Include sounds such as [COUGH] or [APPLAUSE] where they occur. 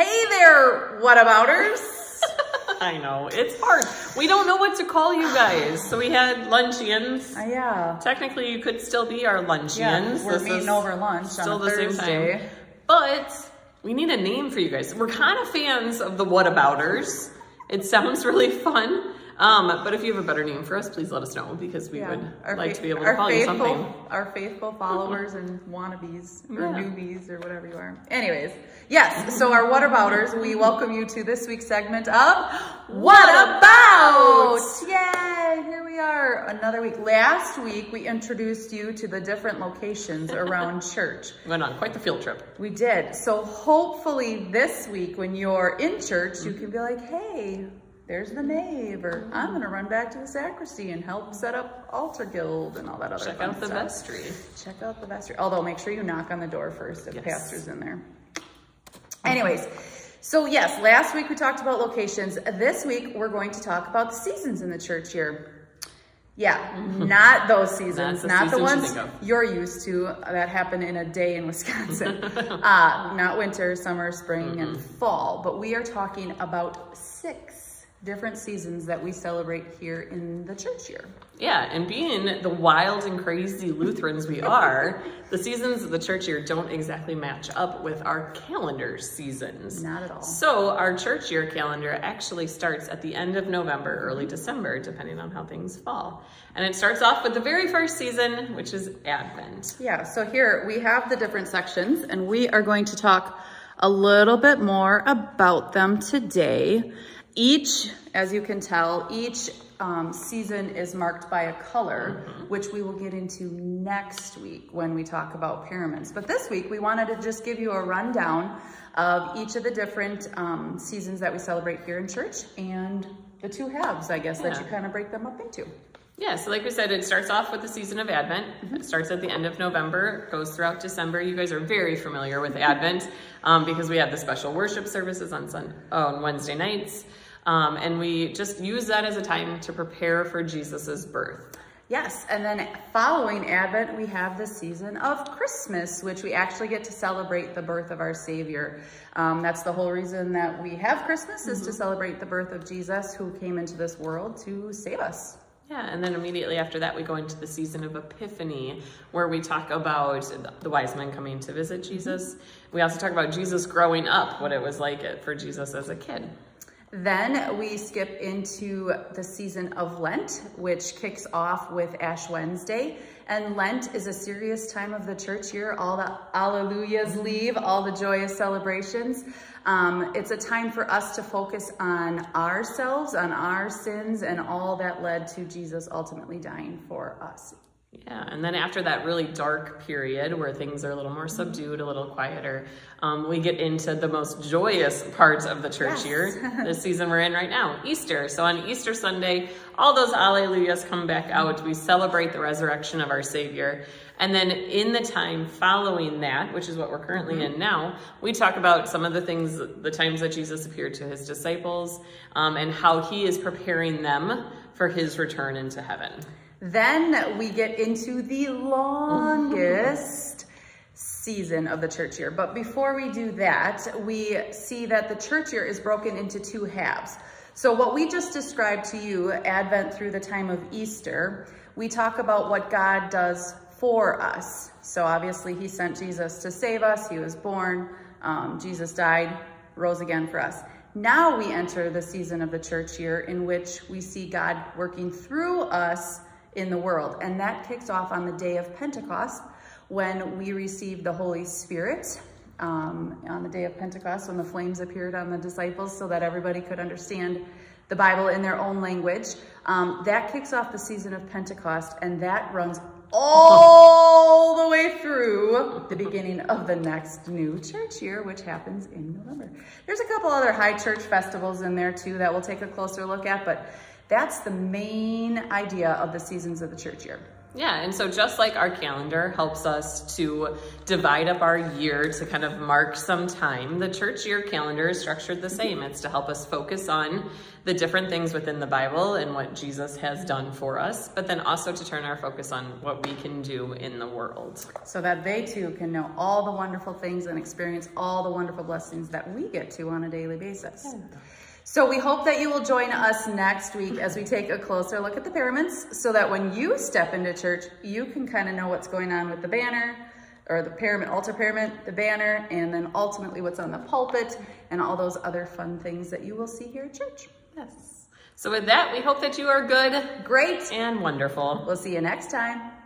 Hey there, whatabouters. [LAUGHS] I know, it's hard. We don't know what to call you guys. So we had luncheons. Uh, yeah. Technically, you could still be our luncheons. Yeah, we're This meeting over lunch Still on the Thursday. same time. But we need a name for you guys. We're kind of fans of the whatabouters. It sounds really fun. Um, but if you have a better name for us, please let us know because we Yeah. would Our like to be able to call you faithful, something. Our faithful followers and wannabes or Yeah. newbies or whatever you are. Anyways, yes, so our whatabouters, we welcome you to this week's segment of What About? Yay, here we are, another week. Last week, we introduced you to the different locations around [LAUGHS] church. Went on quite the field trip. We did. So hopefully this week when you're in church, you can be like, hey, there's the nave, or I'm gonna run back to the sacristy and help set up altar guild and all that other stuff. Check fun out the stuff. vestry. Check out the vestry. Although make sure you knock on the door first if Yes. pastor's in there. Anyways, so yes, last week we talked about locations. This week we're going to talk about the seasons in the church year. Yeah, mm-hmm. not those seasons, the not the ones you're used to uh, that happen in a day in Wisconsin. [LAUGHS] uh, not winter, summer, spring, and mm-hmm. fall, but we are talking about six different seasons that we celebrate here in the church year. Yeah, and being the wild and crazy Lutherans we are, the seasons of the church year don't exactly match up with our calendar seasons. Not at all. So our church year calendar actually starts at the end of November, early December, depending on how things fall. And it starts off with the very first season, which is Advent. Yeah, so here we have the different sections and we are going to talk a little bit more about them today. Each, as you can tell, each um, season is marked by a color, which we will get into next week when we talk about paraments. But this week we wanted to just give you a rundown of each of the different um, seasons that we celebrate here in church and the two halves, I guess, that you kind of break them up into. Yeah, so like we said, it starts off with the season of Advent. It starts at the end of November, goes throughout December. You guys are very familiar with Advent um, because we have the special worship services on, Sun- on Wednesday nights. Um, and we just use that as a time to prepare for Jesus's birth. Yes, and then following Advent, we have the season of Christmas, which we actually get to celebrate the birth of our Savior. Um, that's the whole reason that we have Christmas is to celebrate the birth of Jesus who came into this world to save us. Yeah, and then immediately after that, we go into the season of Epiphany, where we talk about the wise men coming to visit mm-hmm. Jesus. We also talk about Jesus growing up, what it was like for Jesus as a kid. Then we skip into the season of Lent, which kicks off with Ash Wednesday. And Lent is a serious time of the church year. All the alleluias leave, all the joyous celebrations. Um, it's a time for us to focus on ourselves, on our sins, and all that led to Jesus ultimately dying for us. Yeah, and then after that really dark period where things are a little more subdued, a little quieter, um, we get into the most joyous parts of the church Yes. year, [LAUGHS] the season we're in right now, Easter. So on Easter Sunday, all those alleluias come back out. We celebrate the resurrection of our Savior. And then in the time following that, which is what we're currently in now, we talk about some of the things, the times that Jesus appeared to his disciples um, and how he is preparing them for his return into heaven. Then we get into the longest season of the church year. But before we do that, we see that the church year is broken into two halves. So what we just described to you, Advent through the time of Easter, we talk about what God does for us. So obviously he sent Jesus to save us. He was born. Um, Jesus died, rose again for us. Now we enter the season of the church year in which we see God working through us in the world. And that kicks off on the day of Pentecost when we received the Holy Spirit. Um, on the day of Pentecost, when the flames appeared on the disciples so that everybody could understand the Bible in their own language. Um, that kicks off the season of Pentecost and that runs all [LAUGHS] the way through the beginning of the next new church year, which happens in November. There's a couple other high church festivals in there too that we'll take a closer look at, but that's the main idea of the seasons of the church year. Yeah, and so just like our calendar helps us to divide up our year to kind of mark some time, the church year calendar is structured the same. Mm-hmm. It's to help us focus on the different things within the Bible and what Jesus has done for us, but then also to turn our focus on what we can do in the world. So that they too can know all the wonderful things and experience all the wonderful blessings that we get to on a daily basis. Yeah. So we hope that you will join us next week as we take a closer look at the paraments so that when you step into church, you can kind of know what's going on with the banner or the parament, altar parament, the banner, and then ultimately what's on the pulpit and all those other fun things that you will see here at church. Yes. So with that, we hope that you are good, great, and wonderful. We'll see you next time.